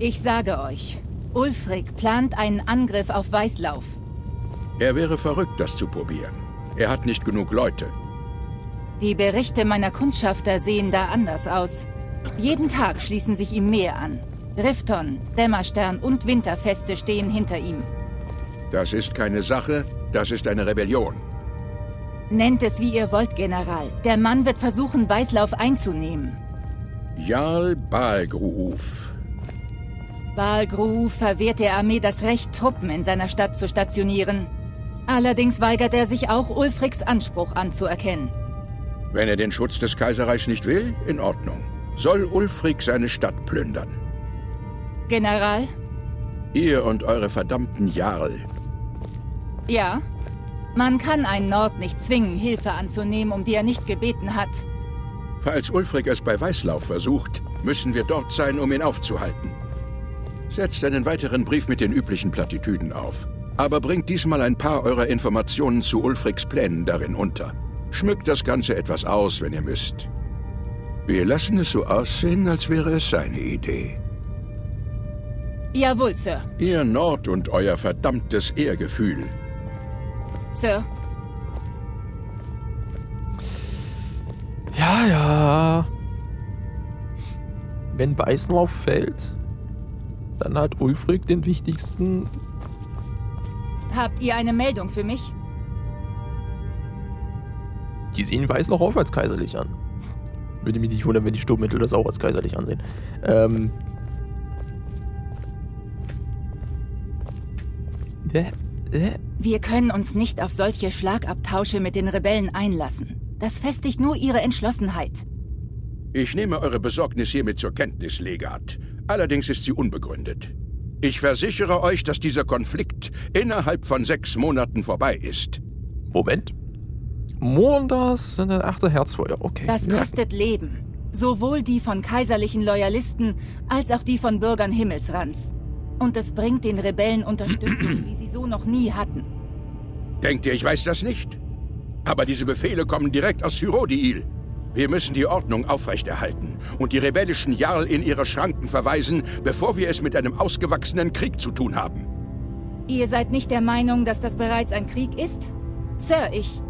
Ich sage euch, Ulfric plant einen Angriff auf Weißlauf. Er wäre verrückt, das zu probieren. Er hat nicht genug Leute. Die Berichte meiner Kundschafter sehen da anders aus. Jeden Tag schließen sich ihm mehr an. Rifton, Dämmerstern und Winterfeste stehen hinter ihm. Das ist keine Sache, das ist eine Rebellion. Nennt es wie ihr wollt, General. Der Mann wird versuchen, Weißlauf einzunehmen. Jarl Balgruf. Balgruf verwehrt der Armee das Recht, Truppen in seiner Stadt zu stationieren. Allerdings weigert er sich auch, Ulfriks Anspruch anzuerkennen. Wenn er den Schutz des Kaiserreichs nicht will, in Ordnung. Soll Ulfric seine Stadt plündern. General? Ihr und eure verdammten Jarl. Ja. Man kann einen Nord nicht zwingen, Hilfe anzunehmen, um die er nicht gebeten hat. Falls Ulfric es bei Weißlauf versucht, müssen wir dort sein, um ihn aufzuhalten. Setzt einen weiteren Brief mit den üblichen Plattitüden auf. Aber bringt diesmal ein paar eurer Informationen zu Ulfrics Plänen darin unter. Schmückt das Ganze etwas aus, wenn ihr müsst. Wir lassen es so aussehen, als wäre es seine Idee. Jawohl, Sir. Ihr Nord und euer verdammtes Ehrgefühl. Sir. Ja, ja. Wenn Weißenlauf fällt, dann hat Ulfric den wichtigsten Habt ihr eine Meldung für mich? Die sehen Weißenlauf als kaiserlich an. Würde mich nicht wundern, wenn die Sturmmittel das auch als kaiserlich ansehen. Ähm. Äh, äh, Wir können uns nicht auf solche Schlagabtausche mit den Rebellen einlassen. Das festigt nur ihre Entschlossenheit. Ich nehme eure Besorgnis hiermit zur Kenntnis, Legat. Allerdings ist sie unbegründet. Ich versichere euch, dass dieser Konflikt innerhalb von sechs Monaten vorbei ist. Moment. Mondas sind ein achter Herzfeuer. Okay. Das ja. kostet Leben. Sowohl die von kaiserlichen Loyalisten als auch die von Bürgern Himmelsrands. Und es bringt den Rebellen Unterstützung, die sie so noch nie hatten. Denkt ihr, ich weiß das nicht? Aber diese Befehle kommen direkt aus Cyrodiil. Wir müssen die Ordnung aufrechterhalten und die rebellischen Jarl in ihre Schranken verweisen, bevor wir es mit einem ausgewachsenen Krieg zu tun haben. Ihr seid nicht der Meinung, dass das bereits ein Krieg ist? Sir, ich...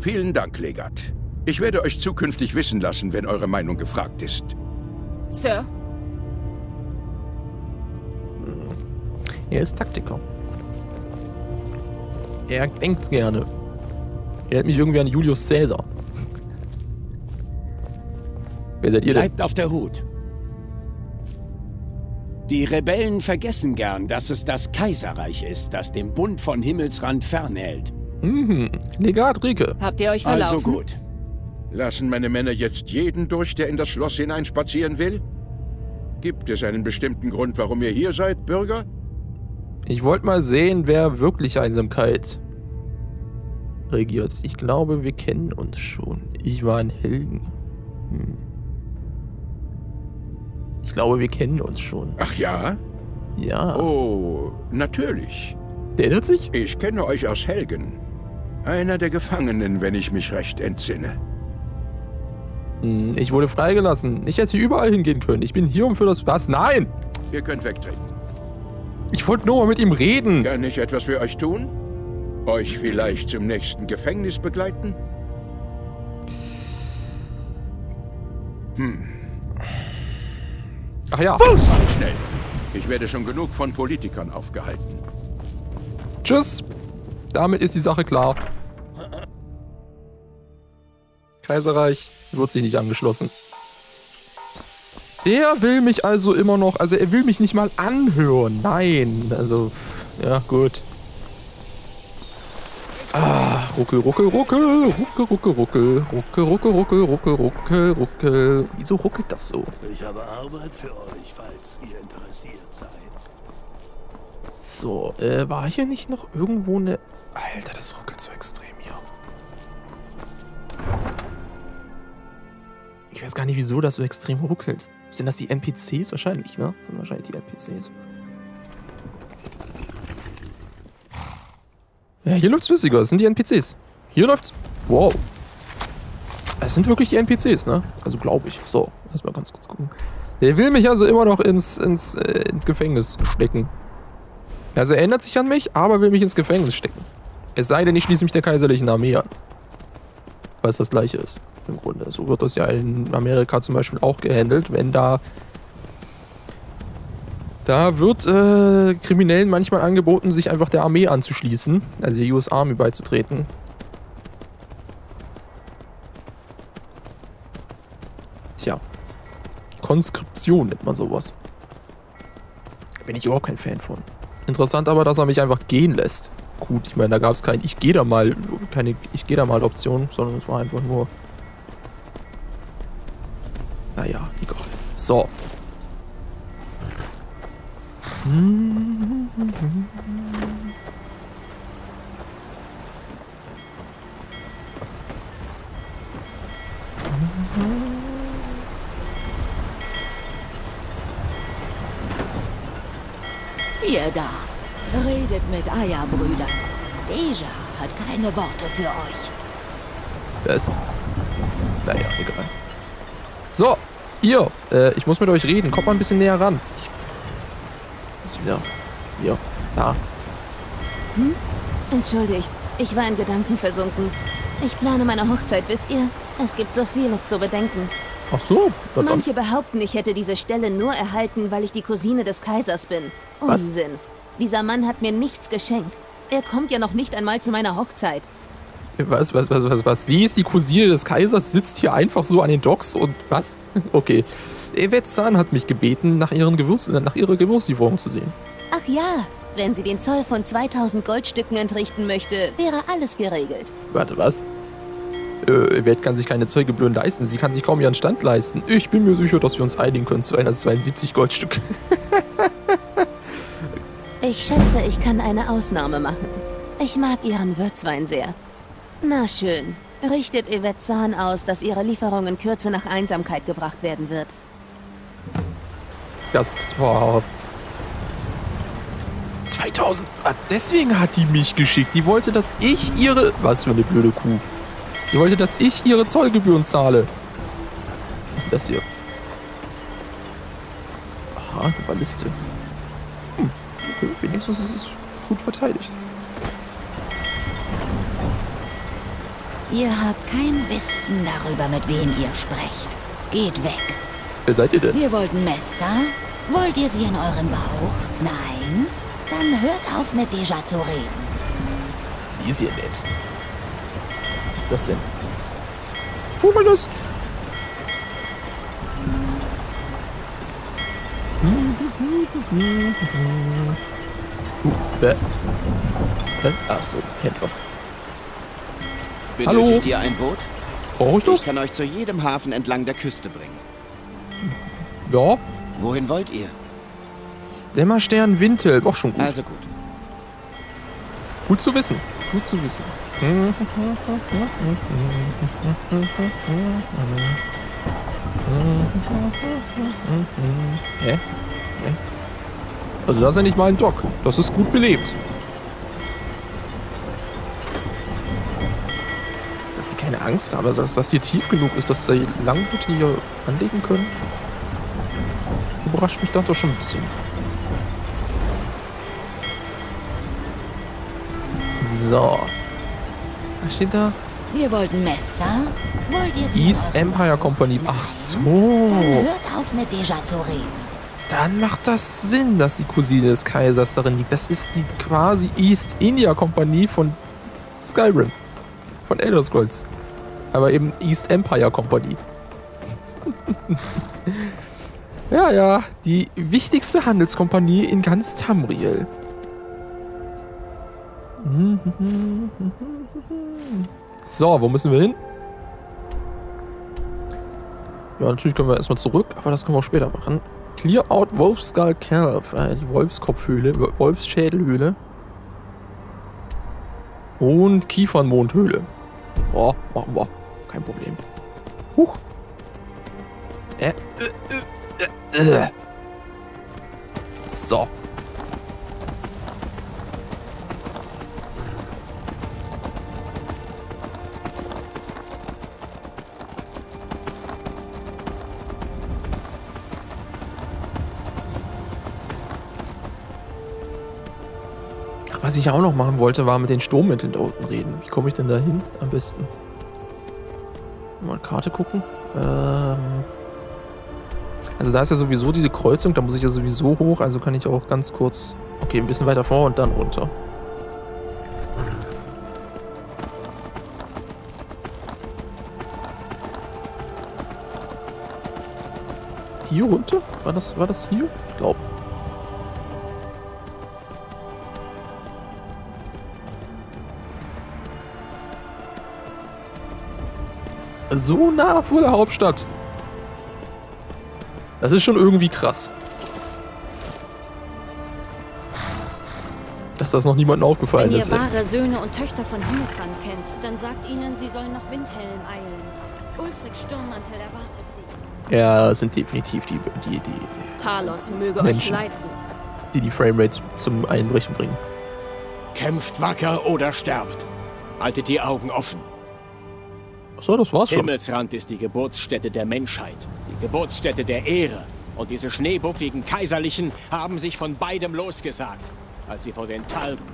Vielen Dank, Legat. Ich werde euch zukünftig wissen lassen, wenn eure Meinung gefragt ist. Sir? Er ist Taktiker. Er denkt gerne. Er hat mich irgendwie an Julius Caesar. Wer seid ihr denn? Bleibt auf der Hut. Die Rebellen vergessen gern, dass es das Kaiserreich ist, das den Bund von Himmelsrand fernhält. Mhm. Legat Rike. Habt ihr euch verlaufen? Also gut. Lassen meine Männer jetzt jeden durch, der in das Schloss hineinspazieren will? Gibt es einen bestimmten Grund, warum ihr hier seid, Bürger? Ich wollte mal sehen, wer wirklich Einsamkeit regiert. Ich glaube, wir kennen uns schon. Ich war ein Helden. Ich glaube, wir kennen uns schon. Ach ja? Ja. Oh, natürlich. Der erinnert sich? Ich kenne euch aus Helgen. Einer der Gefangenen, wenn ich mich recht entsinne. Hm, Ich wurde freigelassen. Ich hätte überall hingehen können. Ich bin hier, um für das... Was? Nein! Ihr könnt wegtreten. Ich wollte nur mal mit ihm reden. Kann ich etwas für euch tun? Euch vielleicht zum nächsten Gefängnis begleiten? Hm, Ach ja. macht schnell. Ich werde schon genug von Politikern aufgehalten. Tschüss. Damit ist die Sache klar. Kaiserreich wird sich nicht angeschlossen. Der will mich also immer noch, also er will mich nicht mal anhören. Nein, also, ja, gut. Ah, ruckel, ruckel, ruckel, ruckel, ruckel, ruckel, ruckel, ruckel, ruckel, ruckel, ruckel, ruckel. Wieso ruckelt das so? Ich habe Arbeit für euch, falls ihr interessiert seid. So, äh, war hier nicht noch irgendwo eine... Alter, das ruckelt so extrem hier. Ich weiß gar nicht, wieso das so extrem ruckelt. Sind das die NPCs wahrscheinlich, ne? Sind wahrscheinlich die NPCs. Ja, hier läuft's flüssiger. Das sind die NPCs. Hier läuft's... Wow. Es sind wirklich die NPCs, ne? Also glaube ich. So, erstmal ganz kurz gucken. Der will mich also immer noch ins, ins, äh, ins Gefängnis stecken. Also er erinnert sich an mich, aber will mich ins Gefängnis stecken. Es sei denn, ich schließe mich der kaiserlichen Armee an. Was das gleiche ist, im Grunde. So wird das ja in Amerika zum Beispiel auch gehandelt, wenn da... Da wird äh, Kriminellen manchmal angeboten, sich einfach der Armee anzuschließen, also der US Army beizutreten. Tja. Konskription nennt man sowas. Bin ich überhaupt kein Fan von. Interessant aber, dass er mich einfach gehen lässt. Gut, ich meine, da gab es kein Ich gehe da mal, keine Ich gehe da mal Option, sondern es war einfach nur. Naja, egal. So. Ihr da, redet mit Eierbrüdern. Deja hat keine Worte für euch. Wer ist? Naja, egal. So, ihr, äh, ich muss mit euch reden. Kommt mal ein bisschen näher ran. Ich. Ist wieder. Hier. Da. Entschuldigt, ich war in Gedanken versunken. Ich plane meine Hochzeit, wisst ihr? Es gibt so vieles zu bedenken. Ach so. dann. Manche behaupten, ich hätte diese Stelle nur erhalten, weil ich die Cousine des Kaisers bin. Was? Unsinn. Dieser Mann hat mir nichts geschenkt. Er kommt ja noch nicht einmal zu meiner Hochzeit. Was, was, was, was, was? Sie ist die Cousine des Kaisers, sitzt hier einfach so an den Docks und was? Okay. Yvette Zahn hat mich gebeten, nach, ihren Gewürz, nach ihrer Gewürzlieferung zu sehen. Ach ja, wenn sie den Zoll von 2000 Goldstücken entrichten möchte, wäre alles geregelt. Warte, was? Äh, Yvette kann sich keine Zollgebühren leisten. Sie kann sich kaum ihren Stand leisten. Ich bin mir sicher, dass wir uns einigen können zu einer 72 Goldstück. Ich schätze, ich kann eine Ausnahme machen. Ich mag ihren Würzwein sehr. Na schön. Richtet Yvette Zahn aus, dass ihre Lieferung in Kürze nach Einsamkeit gebracht werden wird. Das war... 2000. Ah, deswegen hat die mich geschickt. Die wollte, dass ich ihre... Was für eine blöde Kuh. Die wollte, dass ich ihre Zollgebühren zahle. Was ist das hier? Aha, Balliste. Hm, okay, wenigstens ist es gut verteidigt. Ihr habt kein Wissen darüber, mit wem ihr sprecht. Geht weg. Wer seid ihr denn? Wir wollten Messer. Wollt ihr sie in euren Bauch? Nein? Dann hört auf mit Deja zu reden. Die ist hier nett. Was ist das denn? Wo mal das? Uh, wer? Hä? Ach so, Händler. Benötigt Hallo? ihr ein Boot? Brauche ich Ich das? kann euch zu jedem Hafen entlang der Küste bringen. Ja. Wohin wollt ihr? Dämmerstern, Windel. Auch schon gut. Also gut. Gut zu wissen. Gut zu wissen. Hä? Hä? Also das ist ja nicht mal ein Dock. Das ist gut belebt. Dass die keine Angst haben, also dass das hier tief genug ist, dass die Langboote hier anlegen können. Überrascht mich doch doch schon ein bisschen. So. Was steht da? Wir wollten Messer. Wollt ihr East Empire? Company. Ach so. Dann hört auf mit Deja zu reden. Dann macht das Sinn, dass die Cousine des Kaisers darin liegt. Das ist die quasi East India Kompanie von Skyrim. Von Elder Scrolls. Aber eben East Empire Company. ja, ja. Die wichtigste Handelskompanie in ganz Tamriel. So, wo müssen wir hin? Ja, natürlich können wir erstmal zurück, aber das können wir auch später machen. Clear out Wolfskull Cave, äh, die Wolfskopfhöhle, Wo- Wolfsschädelhöhle. Und Kiefernmondhöhle. Boah, machen wir. Kein Problem. Huch. Äh, äh, äh, äh. So. Was ich auch noch machen wollte, war mit den Sturmmitteln da unten reden. Wie komme ich denn da hin am besten? Mal Karte gucken. Ähm also da ist ja sowieso diese Kreuzung, da muss ich ja sowieso hoch, also kann ich auch ganz kurz... Okay, ein bisschen weiter vor und dann runter. Hier runter? War das, war das hier? Ich glaube. So nah vor der Hauptstadt. Das ist schon irgendwie krass. Dass das noch niemandem aufgefallen Wenn ihr ist. wahre Söhne und Töchter von Himmelsrand kennt, dann sagt ihnen, sie sollen nach Windhelm eilen. Ulfric Sturmmantel erwartet sie. Ja, es sind definitiv die, die, die, Talos möge euch Menschen. leiten. die, die Framerates zum Einbrechen bringen. Kämpft wacker oder sterbt. Haltet die Augen offen. So, das war's schon. Himmelsrand ist die Geburtsstätte der Menschheit, die Geburtsstätte der Ehre. Und diese schneebuckligen Kaiserlichen haben sich von beidem losgesagt, als sie vor den Talben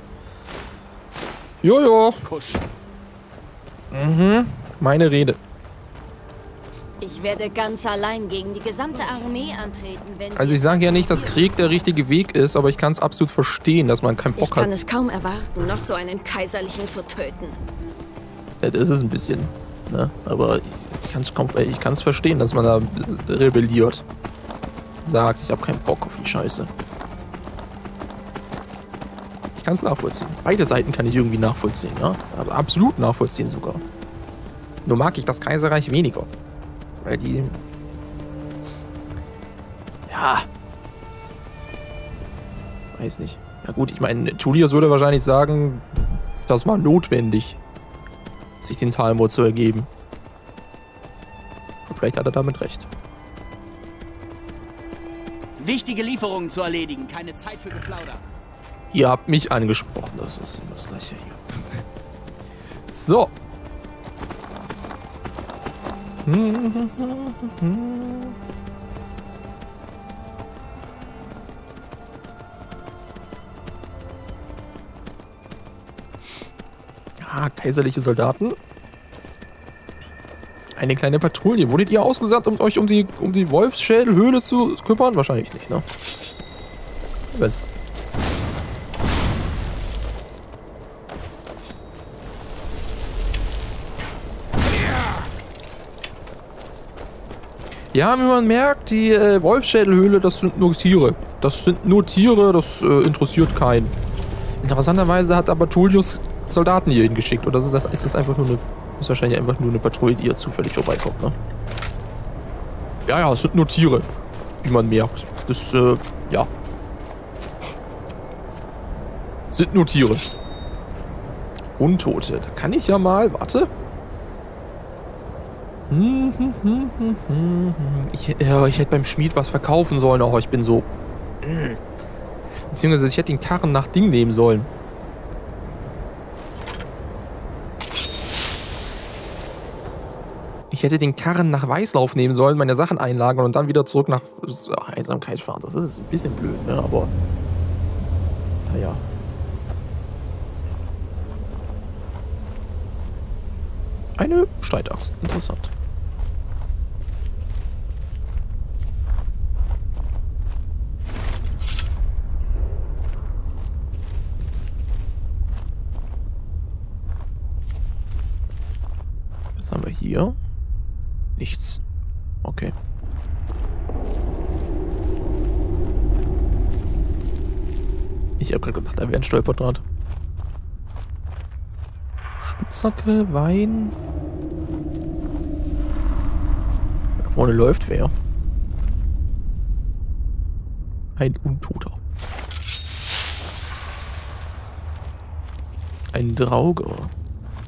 Jojo, kusch. meine Rede. Ich werde ganz allein gegen die gesamte Armee antreten, wenn Also ich sage ja nicht, dass Krieg der richtige Weg ist, aber ich kann es absolut verstehen, dass man keinen Ich Bock kann hat. es kaum erwarten, noch so einen Kaiserlichen zu töten. Ja, das ist ein bisschen, ne? Aber ich kann es es verstehen, dass man da rebelliert. Sagt, ich habe keinen Bock auf die Scheiße. Ich kann es nachvollziehen. Beide Seiten kann ich irgendwie nachvollziehen, ja? Aber absolut nachvollziehen sogar. Nur mag ich das Kaiserreich weniger. Weil die. Ja. Weiß nicht. Ja gut, ich meine, Tullius würde wahrscheinlich sagen, das war notwendig, sich den Talmud zu ergeben. Und vielleicht hat er damit recht. Wichtige Lieferungen zu erledigen, keine Zeit für Geplauder. Ihr habt mich angesprochen, das ist immer das gleiche hier. So. Ah, kaiserliche Soldaten. Eine kleine Patrouille. Wurdet ihr ausgesandt, um euch um die, um die Wolfsschädelhöhle zu kümmern? Wahrscheinlich nicht, ne? Was? Ja, wie man merkt, die äh, Wolfsschädelhöhle, das sind nur Tiere. Das sind nur Tiere, das äh, interessiert keinen. Interessanterweise hat aber Tullius Soldaten hier hingeschickt. Oder ist das, ist das einfach nur eine. Ist wahrscheinlich einfach nur eine Patrouille, die hier zufällig vorbeikommt, ne? Ja, ja, es sind nur Tiere. Wie man merkt. Das, äh, ja. Sind nur Tiere. Untote. Da kann ich ja mal. Warte. Hm, hm, hm. Ich, ja, ich hätte beim Schmied was verkaufen sollen, aber ich bin so. Beziehungsweise ich hätte den Karren nach Ding nehmen sollen. Ich hätte den Karren nach Weißlauf nehmen sollen, meine Sachen einlagern und dann wieder zurück nach Ach, Einsamkeit fahren. Das ist ein bisschen blöd, ne? Aber. Naja. Eine Streitaxt. Interessant. Was haben wir hier? Nichts. Okay. Ich habe gerade gedacht, da wäre ein Stolperdraht. Spitzhacke, Wein. Da vorne läuft wer. Ein Untoter. Ein Drauge.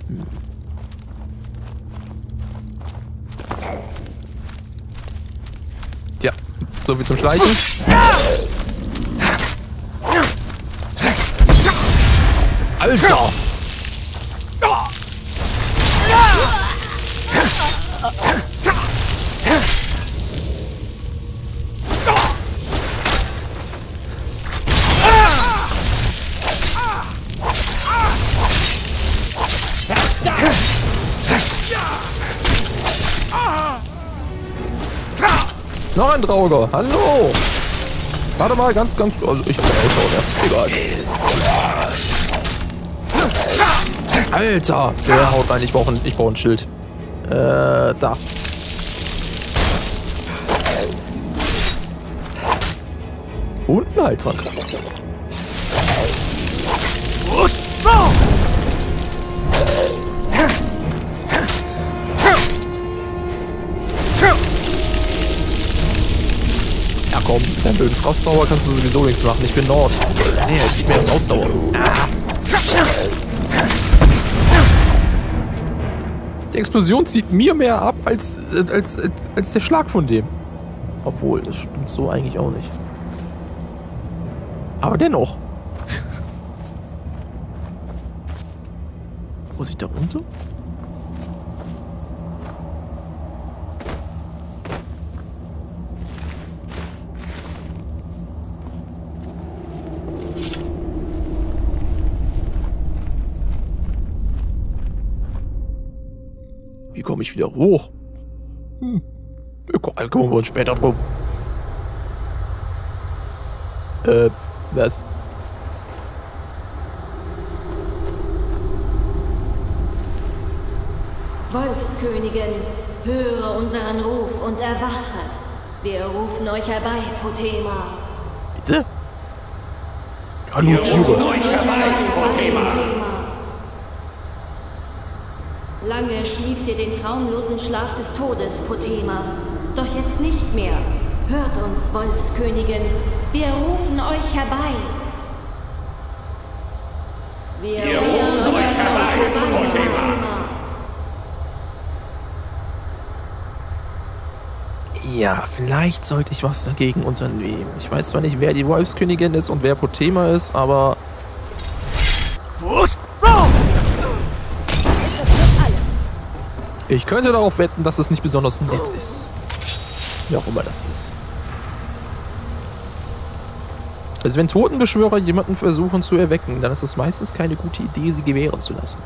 Hm. Tja, so wie zum Schleichen. Alter! Drauger. Hallo. Warte mal, ganz, ganz... Also ich hab keine Ausdauer mehr. Egal. Alter. Der haut rein. Ich brauche ein, brauch ein Schild. Äh, da. Und ein Heiltrank. Blöden Frostzauber kannst du sowieso nichts machen. Ich bin Nord. Nee, jetzt sieht mir das Ausdauer. Die Explosion zieht mir mehr ab als, als, als, als der Schlag von dem. Obwohl, das stimmt so eigentlich auch nicht. Aber dennoch. Muss ich da runter? Komme ich wieder hoch? Hm. Egal, kümmern wir uns später drum. Äh, was? Wolfskönigin, höre unseren Ruf und erwache. Wir rufen euch herbei, Potema. Bitte? Hallo, Tiere. euch herbei, Potema. Lange schlieft ihr den traumlosen Schlaf des Todes, Potema. Doch jetzt nicht mehr. Hört uns, Wolfskönigin. Wir rufen euch herbei. Wir, Wir rufen euch herbei, Potema. Ja, vielleicht sollte ich was dagegen unternehmen. Ich weiß zwar nicht, wer die Wolfskönigin ist und wer Potema ist, aber... Ich könnte darauf wetten, dass es nicht besonders nett ist. Wie auch immer das ist. Also wenn Totenbeschwörer jemanden versuchen zu erwecken, dann ist es meistens keine gute Idee, sie gewähren zu lassen.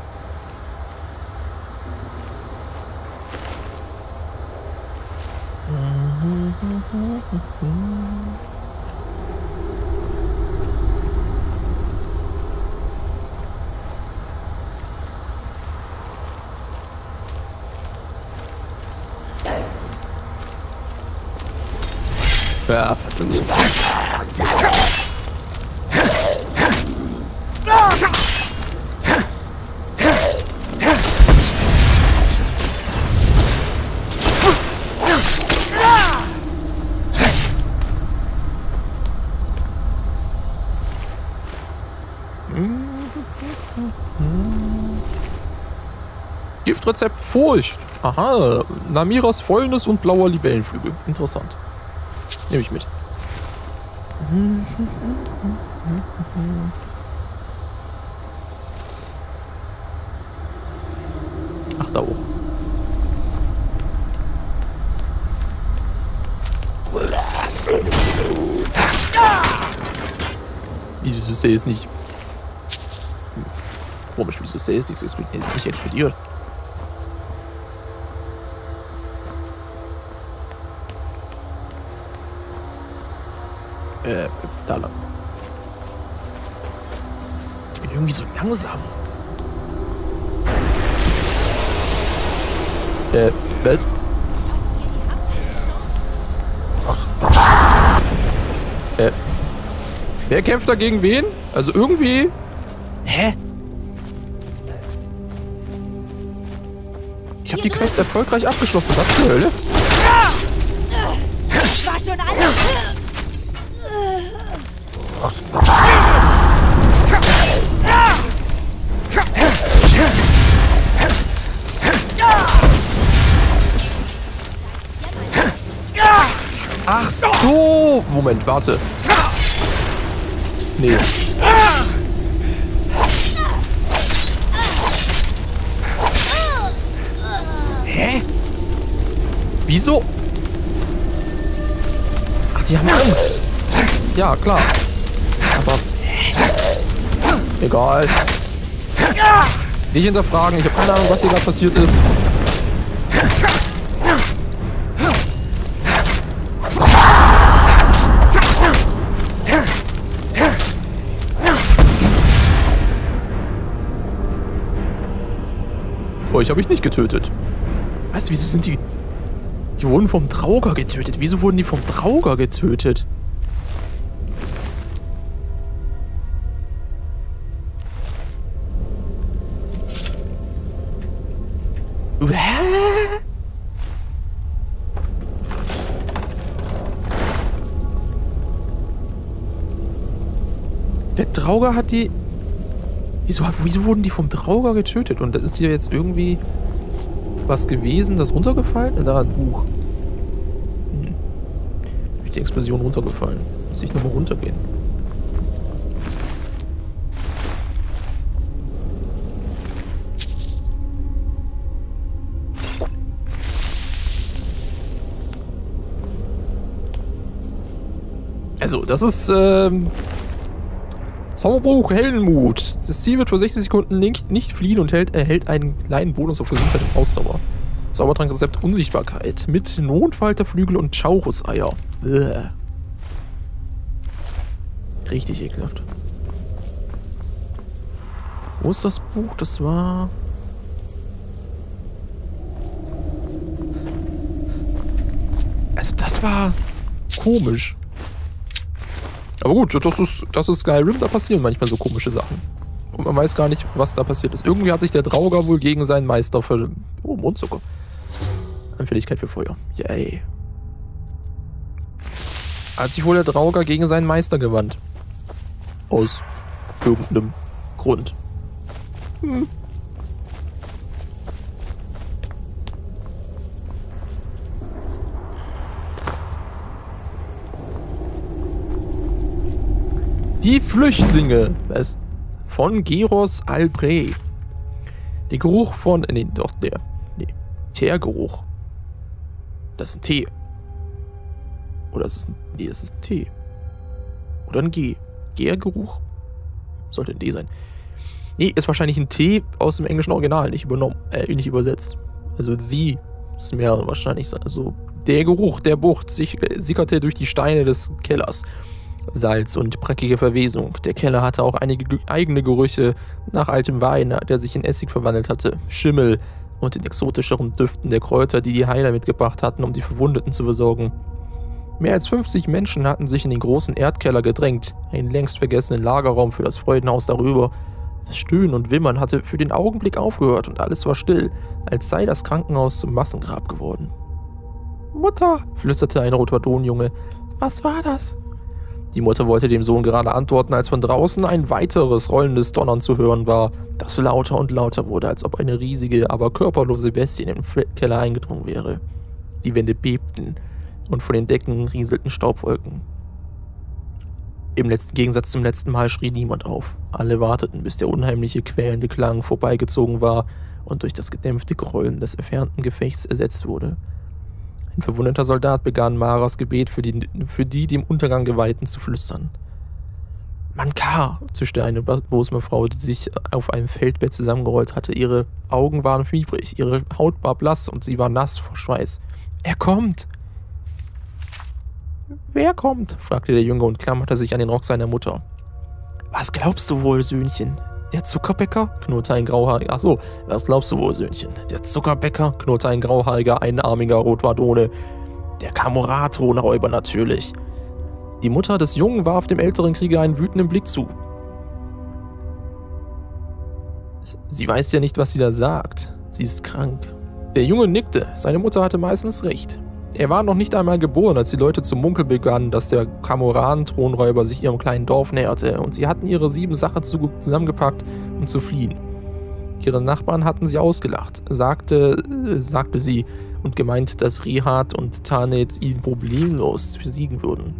Ja, verdammt. Giftrezept Furcht. Aha, Namiras Fäulnis und blauer Libellenflügel. Interessant. Nehme ich mit. Ach, da hoch. Wieso ist der jetzt nicht... Komisch, wieso ist der jetzt nicht explodiert? Da lang. Ich bin irgendwie so langsam. Äh, was? Ach. Äh. Wer kämpft dagegen wen? Also irgendwie... Hä? Ich habe die Quest erfolgreich abgeschlossen. Was zur Hölle? Moment, warte. Nee. Hä? Wieso? Ach, die haben Angst. Ja, klar. Aber... Egal. Nicht hinterfragen. Ich habe keine Ahnung, was hier gerade passiert ist. Euch habe ich nicht getötet. Was, wieso sind die... Die wurden vom Drauger getötet. Wieso wurden die vom Drauger getötet? Hä? Der Drauger hat die... Wieso, wieso wurden die vom Drauger getötet? Und ist hier jetzt irgendwie was gewesen, das runtergefallen? Da, ein Buch. Hm. Durch die Explosion runtergefallen. Muss ich nochmal runtergehen. Also, das ist, ähm... Zauberbuch Heldenmut. Das Ziel wird für 60 Sekunden nicht, nicht fliehen und hält, erhält einen kleinen Bonus auf Gesundheit und Ausdauer. Zaubertrankrezept Unsichtbarkeit mit Notfalterflügel und Chaurus-Eier. Richtig ekelhaft. Wo ist das Buch? Das war... Also das war komisch. Aber gut, das ist, das ist Skyrim, da passieren manchmal so komische Sachen. Und man weiß gar nicht, was da passiert ist. Irgendwie hat sich der Drauger wohl gegen seinen Meister für... Oh, Mondzucker. Anfälligkeit für Feuer. Yay. Hat sich wohl der Drauger gegen seinen Meister gewandt. Aus irgendeinem Grund. Hm. Die Flüchtlinge. Was? Von Geros Albre. Der Geruch von. Nee, doch, der. Nee. Teergeruch. Das ist ein Tee. Oder ist es ein. Nee, das ist ein T. Oder ein G. Gärgeruch? Sollte ein D sein. Nee, ist wahrscheinlich ein T aus dem englischen Original, nicht übernommen, äh, nicht übersetzt. Also the smell wahrscheinlich. Also der Geruch der Bucht sickerte durch die Steine des Kellers. Salz und brackige Verwesung. Der Keller hatte auch einige eigene Gerüche nach altem Wein, der sich in Essig verwandelt hatte, Schimmel und den exotischeren Düften der Kräuter, die die Heiler mitgebracht hatten, um die Verwundeten zu versorgen. Mehr als 50 Menschen hatten sich in den großen Erdkeller gedrängt, einen längst vergessenen Lagerraum für das Freudenhaus darüber. Das Stöhnen und Wimmern hatte für den Augenblick aufgehört und alles war still, als sei das Krankenhaus zum Massengrab geworden. Mutter, flüsterte ein Rotwadonjunge, was war das? Die Mutter wollte dem Sohn gerade antworten, als von draußen ein weiteres rollendes Donnern zu hören war, das lauter und lauter wurde, als ob eine riesige, aber körperlose Bestie in den Keller eingedrungen wäre. Die Wände bebten und von den Decken rieselten Staubwolken. Im letzten Gegensatz zum letzten Mal schrie niemand auf. Alle warteten, bis der unheimliche, quälende Klang vorbeigezogen war und durch das gedämpfte Grollen des entfernten Gefechts ersetzt wurde. Verwundeter Soldat begann Maras Gebet für die, für die dem Untergang Geweihten zu flüstern. Mankar, zischte eine bosme Frau, die sich auf einem Feldbett zusammengerollt hatte. Ihre Augen waren fiebrig, ihre Haut war blass und sie war nass vor Schweiß. Er kommt! Wer kommt? fragte der Junge und klammerte sich an den Rock seiner Mutter. Was glaubst du wohl, Söhnchen? Der Zuckerbäcker? knurrte ein grauhaariger. Achso, was glaubst du wohl, Söhnchen? Der Zuckerbäcker? knurrte ein grauhaariger, einarmiger Rotwadone. Der Kamoratronräuber natürlich. Die Mutter des Jungen warf dem älteren Krieger einen wütenden Blick zu. Sie weiß ja nicht, was sie da sagt. Sie ist krank. Der Junge nickte. Seine Mutter hatte meistens recht. Er war noch nicht einmal geboren, als die Leute zu munkeln begannen, dass der Kamoran-Thronräuber sich ihrem kleinen Dorf näherte, und sie hatten ihre sieben Sachen zusammengepackt, um zu fliehen. Ihre Nachbarn hatten sie ausgelacht, sagte, äh, sagte sie, und gemeint, dass Rihat und Tanet ihn problemlos besiegen würden.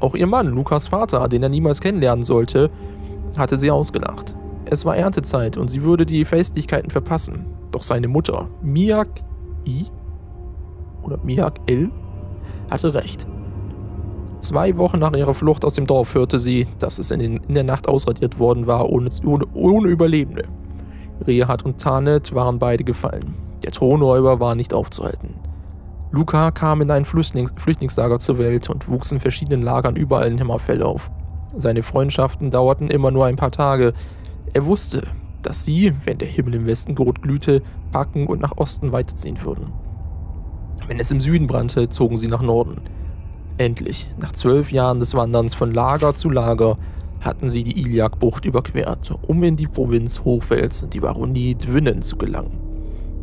Auch ihr Mann, Lukas Vater, den er niemals kennenlernen sollte, hatte sie ausgelacht. Es war Erntezeit und sie würde die Festlichkeiten verpassen. Doch seine Mutter, Miak I, oder Miak El, hatte recht. Zwei Wochen nach ihrer Flucht aus dem Dorf hörte sie, dass es in, den, in der Nacht ausradiert worden war, ohne, ohne, ohne Überlebende. Rehat und Tanet waren beide gefallen. Der Thronräuber war nicht aufzuhalten. Luca kam in ein Flüchtlings Flüchtlingslager zur Welt und wuchs in verschiedenen Lagern überall in Himmerfell auf. Seine Freundschaften dauerten immer nur ein paar Tage. Er wusste, dass sie, wenn der Himmel im Westen rot glühte, packen und nach Osten weiterziehen würden. Wenn es im Süden brannte, zogen sie nach Norden. Endlich, nach zwölf Jahren des Wanderns von Lager zu Lager, hatten sie die Iliak-Bucht überquert, um in die Provinz Hochfels und die Baronie Dwinnen zu gelangen.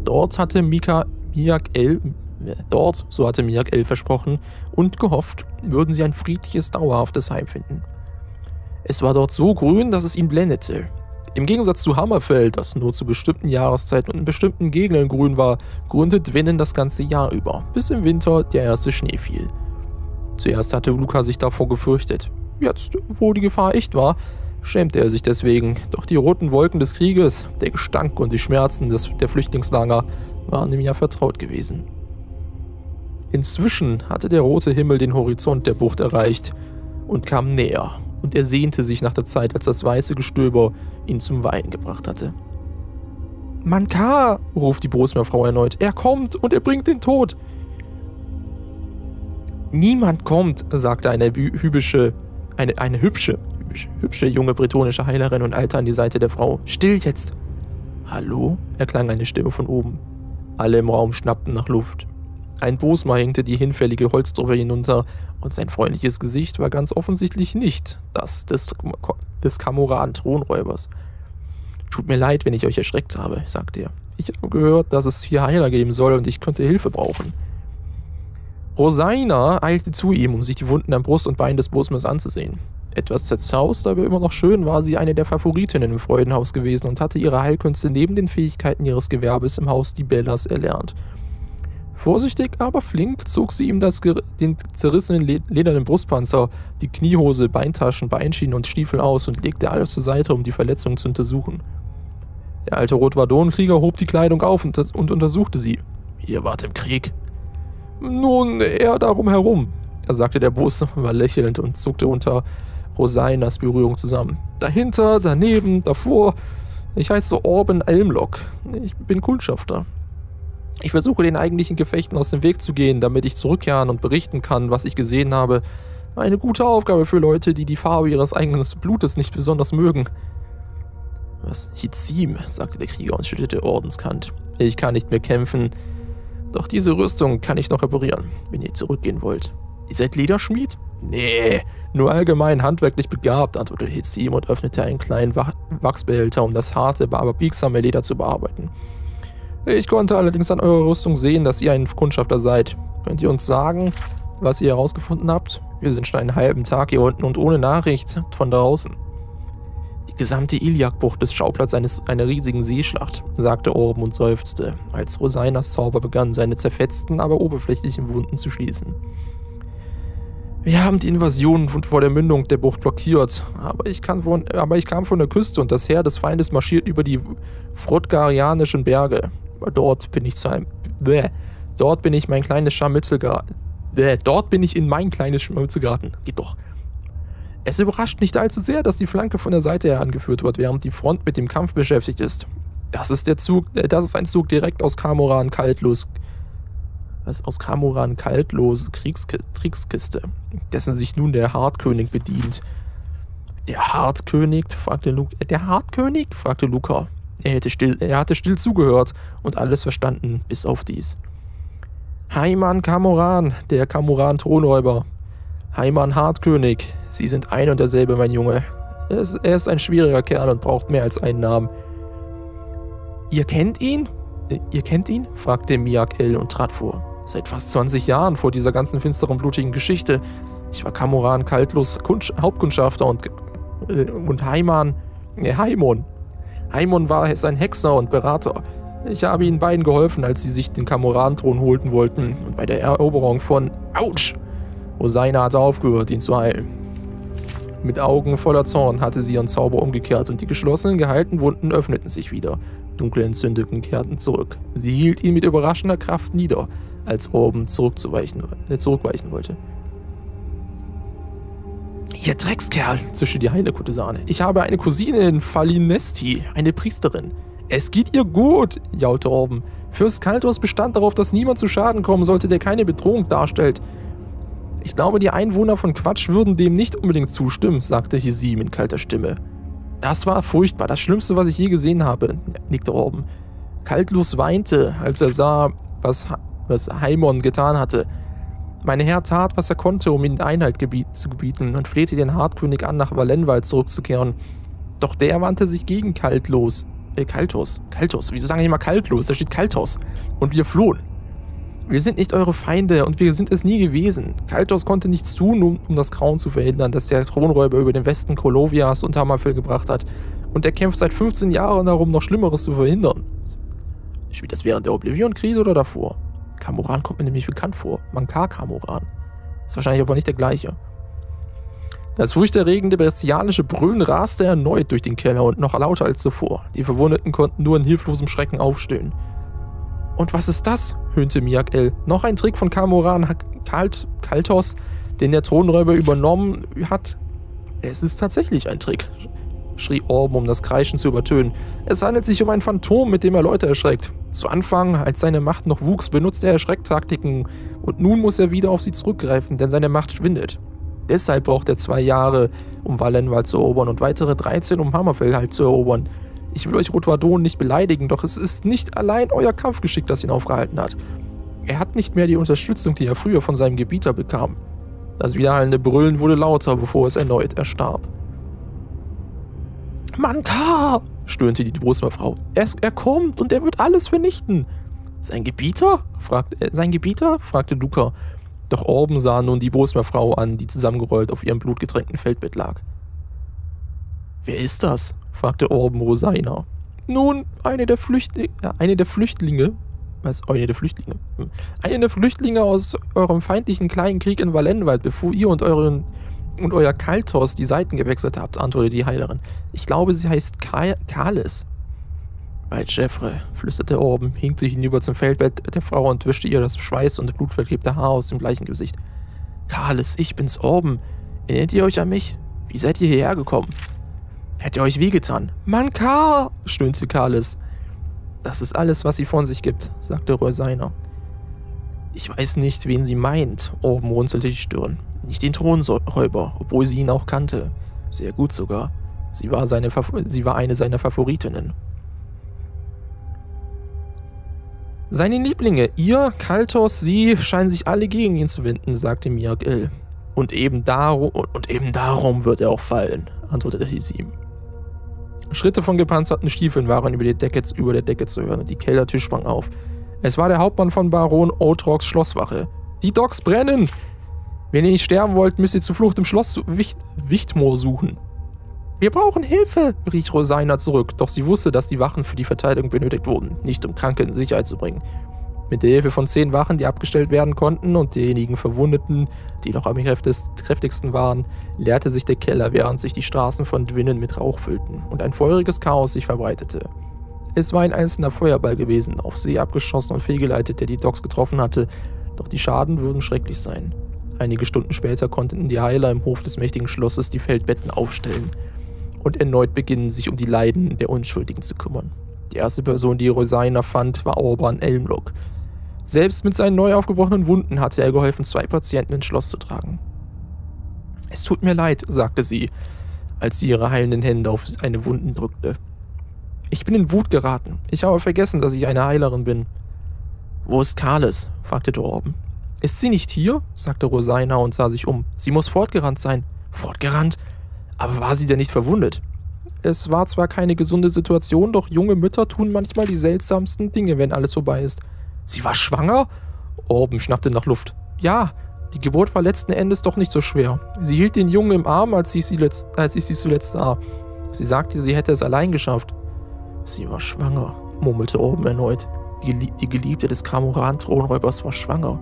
Dort hatte Mika, Miak El, dort, so hatte Miak El versprochen und gehofft, würden sie ein friedliches, dauerhaftes Heim finden. Es war dort so grün, dass es ihn blendete. Im Gegensatz zu Hammerfeld, das nur zu bestimmten Jahreszeiten und in bestimmten Gegenden grün war, grünte Dwinnen das ganze Jahr über, bis im Winter der erste Schnee fiel. Zuerst hatte Luca sich davor gefürchtet. Jetzt, wo die Gefahr echt war, schämte er sich deswegen. Doch die roten Wolken des Krieges, der Gestank und die Schmerzen des, der Flüchtlingslager waren ihm ja vertraut gewesen. Inzwischen hatte der rote Himmel den Horizont der Bucht erreicht und kam näher, und er sehnte sich nach der Zeit, als das weiße Gestöber ihn zum Weinen gebracht hatte. Manka, ruft die Bosmerfrau erneut, er kommt und er bringt den Tod. Niemand kommt, sagte eine hübsche, eine, eine hübsche, hübsche, hübsche junge bretonische Heilerin und eilte an die Seite der Frau. Still jetzt! Hallo? erklang eine Stimme von oben. Alle im Raum schnappten nach Luft. Ein Bosma hängte die hinfällige Holztruppe hinunter und sein freundliches Gesicht war ganz offensichtlich nicht das des, des Kamoran-Thronräubers. Tut mir leid, wenn ich euch erschreckt habe, sagte er. Ich habe gehört, dass es hier Heiler geben soll und ich könnte Hilfe brauchen. Rosaina eilte zu ihm, um sich die Wunden am Brust und Bein des Bosmers anzusehen. Etwas zerzaust, aber immer noch schön war sie eine der Favoritinnen im Freudenhaus gewesen und hatte ihre Heilkünste neben den Fähigkeiten ihres Gewerbes im Haus die Bellas erlernt. Vorsichtig, aber flink zog sie ihm das, den zerrissenen ledernen Brustpanzer, die Kniehose, Beintaschen, Beinschienen und Stiefel aus und legte alles zur Seite, um die Verletzung zu untersuchen. Der alte Rotwadonkrieger hob die Kleidung auf und, und untersuchte sie. Ihr wart im Krieg, nun, eher darum herum, sagte der war lächelnd und zuckte unter Rosainas Berührung zusammen. Dahinter, daneben, davor. Ich heiße Orban Elmlock. Ich bin Kundschafter. Ich versuche den eigentlichen Gefechten aus dem Weg zu gehen, damit ich zurückkehren und berichten kann, was ich gesehen habe. Eine gute Aufgabe für Leute, die die Farbe ihres eigenen Blutes nicht besonders mögen. Was? Hizim, sagte der Krieger und schüttelte Ordenskant. Ich kann nicht mehr kämpfen. Doch diese Rüstung kann ich noch reparieren, wenn ihr zurückgehen wollt. Ihr seid Lederschmied? Nee, nur allgemein handwerklich begabt, antwortete Hitzim und öffnete einen kleinen Wachsbehälter, um das harte, aber biegsame Leder zu bearbeiten. Ich konnte allerdings an eurer Rüstung sehen, dass ihr ein Kundschafter seid. Könnt ihr uns sagen, was ihr herausgefunden habt? Wir sind schon einen halben Tag hier unten und ohne Nachricht von draußen gesamte Iliak-Bucht ist Schauplatz eines, einer riesigen Seeschlacht, sagte Orben und seufzte, als Rosainas Zauber begann, seine zerfetzten, aber oberflächlichen Wunden zu schließen. Wir haben die Invasion vor der Mündung der Bucht blockiert, aber ich, von, aber ich, kam von der Küste und das Heer des Feindes marschiert über die Frotgarianischen Berge. Dort bin ich zu einem. Bäh, dort bin ich mein kleines Scharmützel geraten. Dort bin ich in mein kleines Scharmützel geraten. Geht doch. Es überrascht nicht allzu sehr, dass die Flanke von der Seite her angeführt wird, während die Front mit dem Kampf beschäftigt ist. Das ist der Zug, äh, das ist ein Zug direkt aus Kamoran kaltlos. Was aus Kamoran kaltlose Kriegskiste, dessen sich nun der Hartkönig bedient. Der Hartkönig? fragte Luca. Äh, der Hartkönig? fragte Luca. Er, hätte still, er hatte still zugehört und alles verstanden, bis auf dies. Heiman Kamoran, der Kamoran-Thronräuber, Heimann Hartkönig, Sie sind ein und derselbe, mein Junge. Er ist, ein schwieriger Kerl und braucht mehr als einen Namen. Ihr kennt ihn? Ihr kennt ihn? fragte Miak El und trat vor. Seit fast 20 Jahren vor dieser ganzen finsteren, blutigen Geschichte. Ich war Kamoran Kaltlos Hauptkundschafter und, äh, und Heimann. Äh, Haimon. Haimon war sein Hexer und Berater. Ich habe ihnen beiden geholfen, als sie sich den Kamoran-Thron holten wollten und bei der Eroberung von. Autsch! Rosaina hatte aufgehört, ihn zu heilen. Mit Augen voller Zorn hatte sie ihren Zauber umgekehrt und die geschlossenen, geheilten Wunden öffneten sich wieder. Dunkle Entzündungen kehrten zurück. Sie hielt ihn mit überraschender Kraft nieder, als Orben zurückzuweichen, äh, zurückweichen wollte. Ihr Dreckskerl, zischte die heile Kurtisane. Ich habe eine Cousine in Falinesti, eine Priesterin. Es geht ihr gut, jaulte Orben. Fürst Kaltos bestand darauf, dass niemand zu Schaden kommen sollte, der keine Bedrohung darstellt. Ich glaube, die Einwohner von Quatsch würden dem nicht unbedingt zustimmen, sagte Hisim in kalter Stimme. Das war furchtbar, das Schlimmste, was ich je gesehen habe, nickte Orben. Kaltlos weinte, als er sah, was, was Haimon getan hatte. Mein Herr tat, was er konnte, um ihm Einheit gebiet, zu gebieten und flehte den Hartkönig an, nach Valenwald zurückzukehren. Doch der wandte sich gegen Kaltlos. Äh, Kaltos. Kaltos. Wieso sage ich immer Kaltlos? Da steht Kaltos. Und wir flohen. Wir sind nicht eure Feinde und wir sind es nie gewesen. Kaltos konnte nichts tun, um, um das Grauen zu verhindern, das der Thronräuber über den Westen Kolovias und Hammerfell gebracht hat. Und er kämpft seit 15 Jahren darum, noch Schlimmeres zu verhindern. Spielt das während der Oblivion-Krise oder davor? Kamoran kommt mir nämlich bekannt vor. Mankar Kamoran. Ist wahrscheinlich aber nicht der gleiche. Das furchterregende bestialische Brüllen raste erneut durch den Keller und noch lauter als zuvor. Die Verwundeten konnten nur in hilflosem Schrecken aufstöhnen. Und was ist das? höhnte Miak-El. Noch ein Trick von Kamoran Kalt Kaltos, den der Thronräuber übernommen hat? Es ist tatsächlich ein Trick, schrie Orben, um das Kreischen zu übertönen. Es handelt sich um ein Phantom, mit dem er Leute erschreckt. Zu Anfang, als seine Macht noch wuchs, benutzte er Schrecktaktiken und nun muss er wieder auf sie zurückgreifen, denn seine Macht schwindet. Deshalb braucht er zwei Jahre, um Valenwald zu erobern und weitere 13, um Hammerfell halt zu erobern. Ich will euch Rotwadon nicht beleidigen, doch es ist nicht allein euer Kampfgeschick, das ihn aufgehalten hat. Er hat nicht mehr die Unterstützung, die er früher von seinem Gebieter bekam. Das wiederhallende Brüllen wurde lauter, bevor es erneut erstarb. Mankar! stöhnte die Brustmeerfrau. Er, er kommt und er wird alles vernichten. Sein Gebieter? fragte, äh, sein Gebieter? fragte Luca. Doch Orben sah nun die Brustmeerfrau an, die zusammengerollt auf ihrem blutgetränkten Feldbett lag. Wer ist das? fragte Orben Rosaina. Nun, eine der, Flüchtlinge, eine der Flüchtlinge. Was? Eine der Flüchtlinge? Hm. Eine der Flüchtlinge aus eurem feindlichen kleinen Krieg in Valenwald, bevor ihr und euren und euer Kaltos die Seiten gewechselt habt, antwortete die Heilerin. Ich glaube, sie heißt Ka Kalis. Bei Jeffrey, flüsterte Orben, hinkte hinüber zum Feldbett der Frau und wischte ihr das Schweiß- und blutverklebte Haar aus dem gleichen Gesicht. Kalis, ich bin's Orben. Erinnert ihr euch an mich? Wie seid ihr hierher gekommen? Hätte euch wehgetan. Mann, Karl, stöhnte Kalis. Das ist alles, was sie von sich gibt, sagte Rosaina. Ich weiß nicht, wen sie meint, Orben runzelte die Stirn. Nicht den Thronräuber, obwohl sie ihn auch kannte. Sehr gut sogar. Sie war, seine sie war eine seiner Favoritinnen. Seine Lieblinge, ihr, Kaltos, sie, scheinen sich alle gegen ihn zu wenden, sagte Miak-Il. Und eben darum, und eben darum wird er auch fallen, antwortete sie ihm. Schritte von gepanzerten Stiefeln waren über, Decke, über der Decke zu hören und die Kellertür sprang auf. Es war der Hauptmann von Baron Otroks Schlosswache. Die Docks brennen! Wenn ihr nicht sterben wollt, müsst ihr Zuflucht im Schloss Wicht Wichtmoor suchen. Wir brauchen Hilfe, rief Rosaina zurück, doch sie wusste, dass die Wachen für die Verteidigung benötigt wurden, nicht um Kranke in Sicherheit zu bringen. Mit der Hilfe von zehn Wachen, die abgestellt werden konnten, und denjenigen Verwundeten, die noch am kräftigsten waren, leerte sich der Keller, während sich die Straßen von Dwinnen mit Rauch füllten und ein feuriges Chaos sich verbreitete. Es war ein einzelner Feuerball gewesen, auf See abgeschossen und fehlgeleitet, der die Docks getroffen hatte, doch die Schaden würden schrecklich sein. Einige Stunden später konnten die Heiler im Hof des mächtigen Schlosses die Feldbetten aufstellen und erneut beginnen, sich um die Leiden der Unschuldigen zu kümmern. Die erste Person, die Rosaina fand, war Orban Elmlock. Selbst mit seinen neu aufgebrochenen Wunden hatte er geholfen, zwei Patienten ins Schloss zu tragen. Es tut mir leid, sagte sie, als sie ihre heilenden Hände auf seine Wunden drückte. Ich bin in Wut geraten. Ich habe vergessen, dass ich eine Heilerin bin. Wo ist Kalis? fragte Dorben. Ist sie nicht hier? sagte Rosaina und sah sich um. Sie muss fortgerannt sein. Fortgerannt? Aber war sie denn nicht verwundet? Es war zwar keine gesunde Situation, doch junge Mütter tun manchmal die seltsamsten Dinge, wenn alles vorbei ist. Sie war schwanger? Orben schnappte nach Luft. Ja, die Geburt war letzten Endes doch nicht so schwer. Sie hielt den Jungen im Arm, als ich sie, letzt, als ich sie zuletzt sah. Sie sagte, sie hätte es allein geschafft. Sie war schwanger, murmelte Orben erneut. Die Geliebte des Kamoran-Thronräubers war schwanger.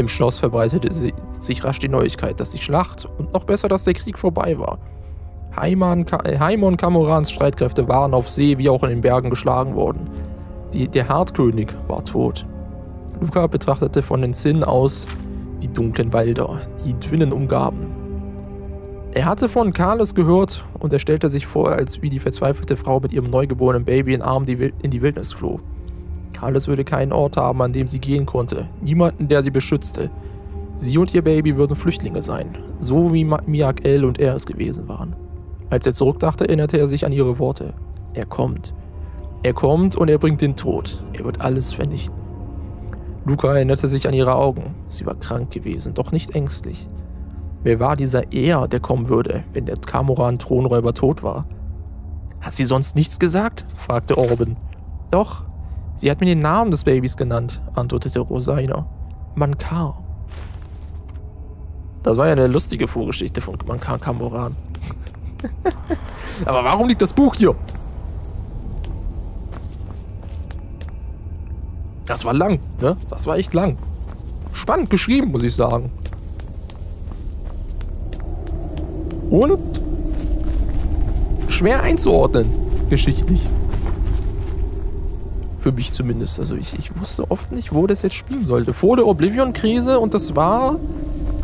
Im Schloss verbreitete sich rasch die Neuigkeit, dass die Schlacht und noch besser, dass der Krieg vorbei war. Haimon, Haimon Kamorans Streitkräfte waren auf See wie auch in den Bergen geschlagen worden. Die, der Hartkönig war tot. Luca betrachtete von den Zinnen aus die dunklen Wälder, die Twinnen umgaben. Er hatte von Carlos gehört und er stellte sich vor, als wie die verzweifelte Frau mit ihrem neugeborenen Baby in Arm in die Wildnis floh. Carlos würde keinen Ort haben, an dem sie gehen konnte, niemanden, der sie beschützte. Sie und ihr Baby würden Flüchtlinge sein, so wie Miak El und er es gewesen waren. Als er zurückdachte, erinnerte er sich an ihre Worte. Er kommt. Er kommt und er bringt den Tod. Er wird alles vernichten. Luca erinnerte sich an ihre Augen. Sie war krank gewesen, doch nicht ängstlich. Wer war dieser Er, der kommen würde, wenn der Kamoran-Thronräuber tot war? Hat sie sonst nichts gesagt? fragte Orben. Doch, sie hat mir den Namen des Babys genannt, antwortete Rosaina. Mankar. Das war ja eine lustige Vorgeschichte von Mankar Kamoran. Aber warum liegt das Buch hier? Das war lang, ne? Das war echt lang. Spannend geschrieben, muss ich sagen. Und schwer einzuordnen, geschichtlich. Für mich zumindest. Also ich, ich wusste oft nicht, wo das jetzt spielen sollte. Vor der Oblivion-Krise und das war...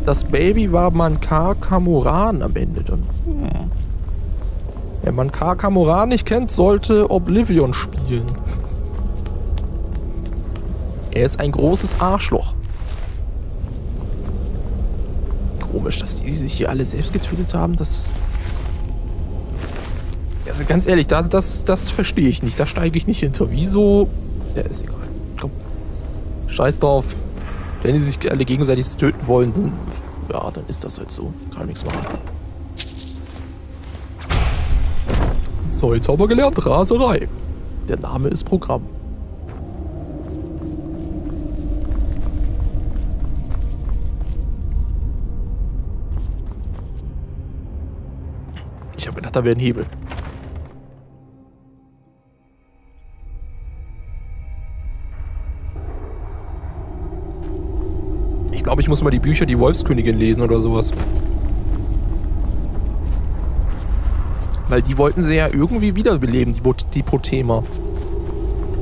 Das Baby war Mankar Kamuran am Ende dann. Hm. Wer Mankar Kamuran nicht kennt, sollte Oblivion spielen. Er ist ein großes Arschloch. Komisch, dass die sich hier alle selbst getötet haben, das... Also ganz ehrlich, da, das, das verstehe ich nicht. Da steige ich nicht hinter. Wieso... Ja, ist egal. Komm. Scheiß drauf. Wenn die sich alle gegenseitig töten wollen, dann... Ja, dann ist das halt so. Kann nichts machen. So, jetzt haben wir gelernt. Raserei. Der Name ist Programm. Ich habe gedacht, da wäre ein Hebel. Glaube, ich muss mal die Bücher Die Wolfskönigin lesen oder sowas. Weil die wollten sie ja irgendwie wiederbeleben, die, Bot die Pothema.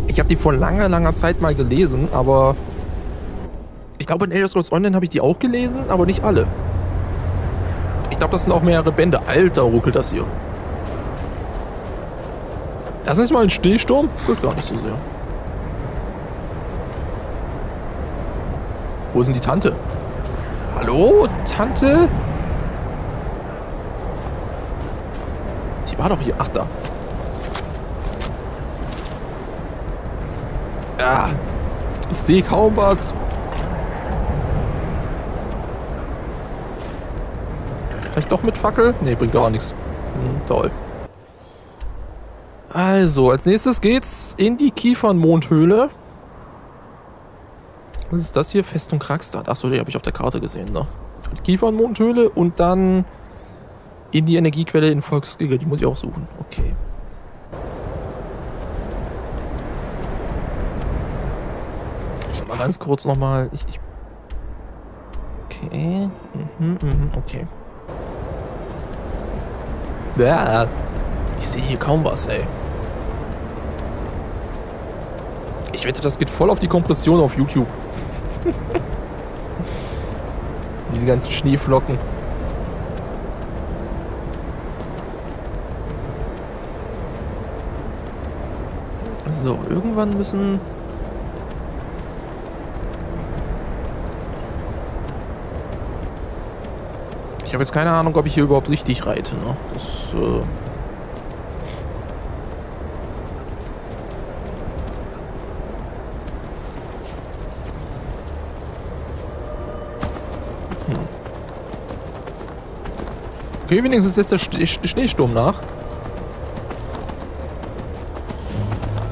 Ich habe die vor langer, langer Zeit mal gelesen, aber... Ich glaube, in Elder Scrolls Online habe ich die auch gelesen, aber nicht alle. Ich glaube, das sind auch mehrere Bände. Alter, ruckelt das hier. Das ist nicht mal ein Stillsturm? Gut, gar nicht so sehr. Wo ist denn die Tante? Hallo, Tante? Die war doch hier. Ach, da. Ah, ich sehe kaum was. Vielleicht doch mit Fackel? Ne, bringt gar nichts. Hm, toll. Also, als nächstes geht's in die Kiefernmondhöhle. Was ist das hier? Festung Kragstad. Achso, die habe ich auf der Karte gesehen, ne? Kiefernmondhöhle und dann in die Energiequelle in Volksgiga. Die muss ich auch suchen. Okay. Ich mal ganz kurz nochmal. Ich, ich okay. Mhm, mhm, okay. Ja. Ich sehe hier kaum was, ey. Ich wette, das geht voll auf die Kompression auf YouTube. Diese ganzen Schneeflocken. So, irgendwann müssen... Ich habe jetzt keine Ahnung, ob ich hier überhaupt richtig reite, ne? Das, äh... Okay, wenigstens ist der Schneesturm nach.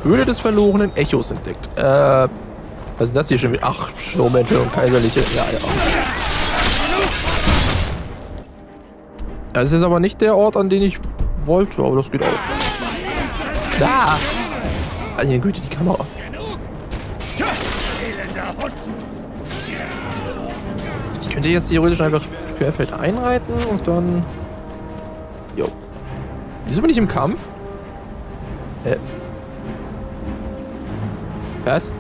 Höhle des verlorenen Echos entdeckt. Äh, was ist das hier schon? Ach, Momente und kaiserliche. Ja, ja. Das ist aber nicht der Ort, an den ich wollte, aber das geht auch. Da! Meine Güte, die Kamera. Ich könnte jetzt theoretisch einfach querfeld einreiten und dann... Wieso bin ich im Kampf? Äh. Was?